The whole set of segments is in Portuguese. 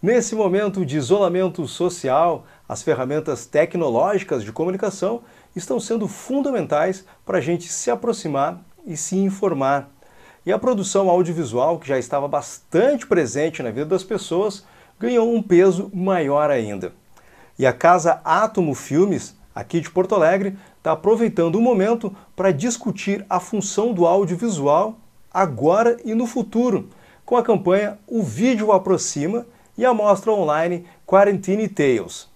Nesse momento de isolamento social, as ferramentas tecnológicas de comunicação estão sendo fundamentais para a gente se aproximar e se informar. E a produção audiovisual, que já estava bastante presente na vida das pessoas, ganhou um peso maior ainda. E a Casa Átomo Filmes, aqui de Porto Alegre, está aproveitando o momento para discutir a função do audiovisual agora e no futuro, com a campanha O Vídeo Aproxima e a mostra online Quarantine Tales.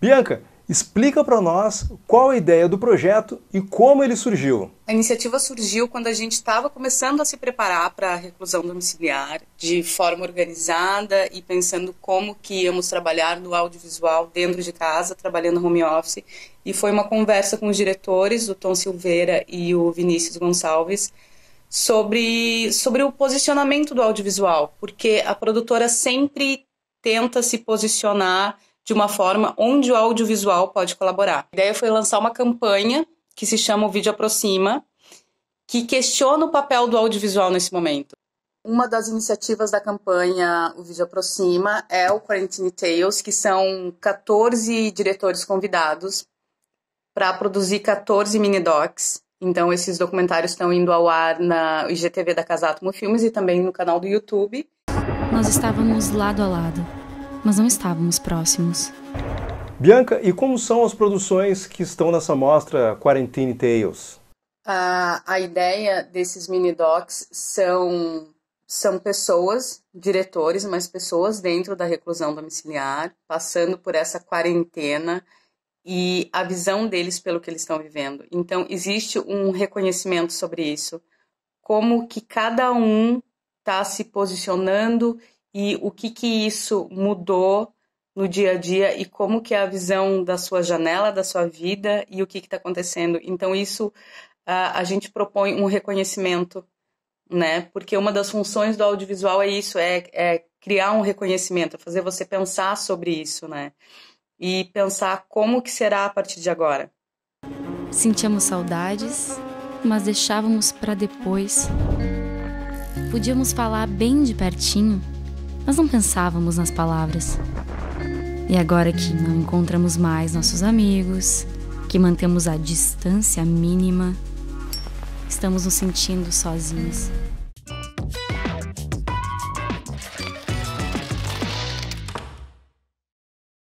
Bianca, explica para nós qual a ideia do projeto e como ele surgiu. A iniciativa surgiu quando a gente estava começando a se preparar para a reclusão domiciliar de forma organizada e pensando como que íamos trabalhar no audiovisual dentro de casa, trabalhando home office. E foi uma conversa com os diretores, o Tom Silveira e o Vinícius Gonçalves, sobre, sobre o posicionamento do audiovisual, porque a produtora sempre tenta se posicionar de uma forma onde o audiovisual pode colaborar. A ideia foi lançar uma campanha que se chama O Vídeo Aproxima, que questiona o papel do audiovisual nesse momento. Uma das iniciativas da campanha O Vídeo Aproxima é o Quarantine Tales, que são 14 diretores convidados para produzir 14 mini-docs. Então, esses documentários estão indo ao ar na IGTV da Casatomo Filmes e também no canal do YouTube. Nós estávamos lado a lado mas não estávamos próximos. Bianca, e como são as produções que estão nessa mostra Quarantine Tales? A, a ideia desses mini docs são são pessoas, diretores, mas pessoas dentro da reclusão domiciliar, passando por essa quarentena e a visão deles pelo que eles estão vivendo. Então, existe um reconhecimento sobre isso, como que cada um está se posicionando e o que que isso mudou no dia a dia e como que é a visão da sua janela, da sua vida e o que está acontecendo. Então isso a, a gente propõe um reconhecimento, né? Porque uma das funções do audiovisual é isso, é, é criar um reconhecimento, fazer você pensar sobre isso, né? E pensar como que será a partir de agora. Sentíamos saudades, mas deixávamos para depois. Podíamos falar bem de pertinho mas não pensávamos nas palavras. E agora que não encontramos mais nossos amigos, que mantemos a distância mínima, estamos nos sentindo sozinhos.